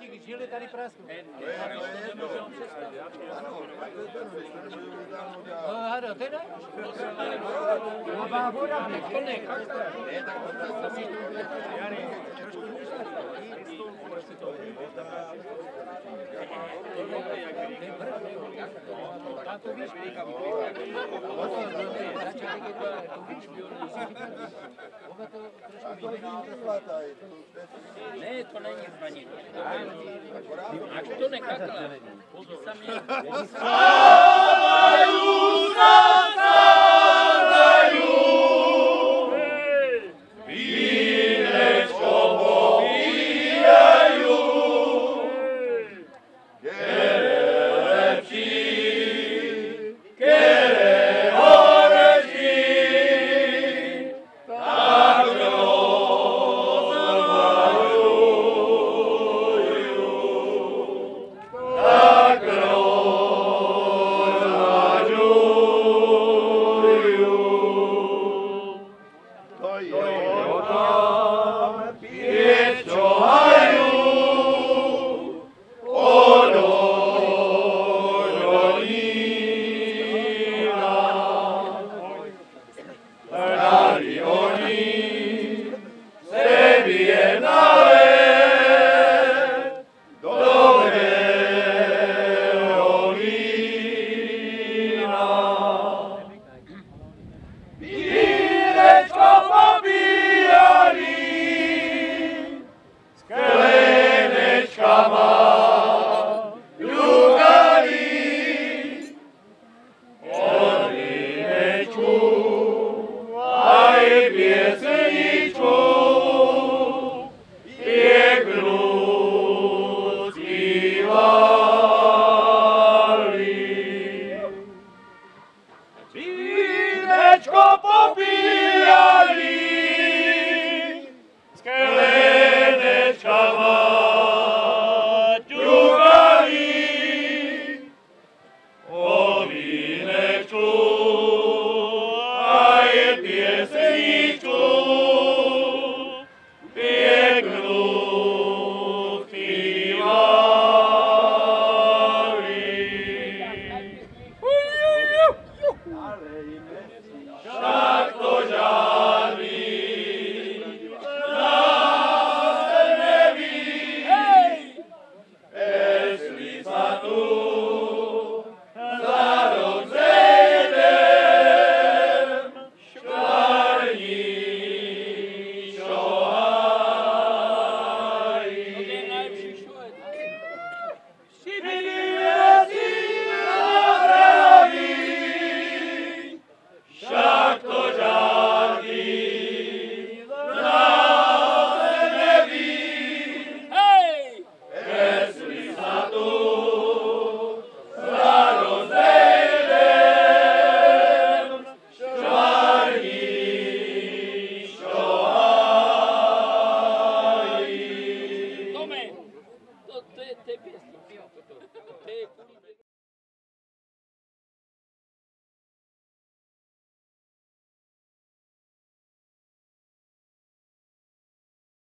ti žili tady prasknu. No, hado, ty ne? Nová voda, neplný. Tam to víš, Ne, to není zvaní. Až to nekakle. Sami até besta.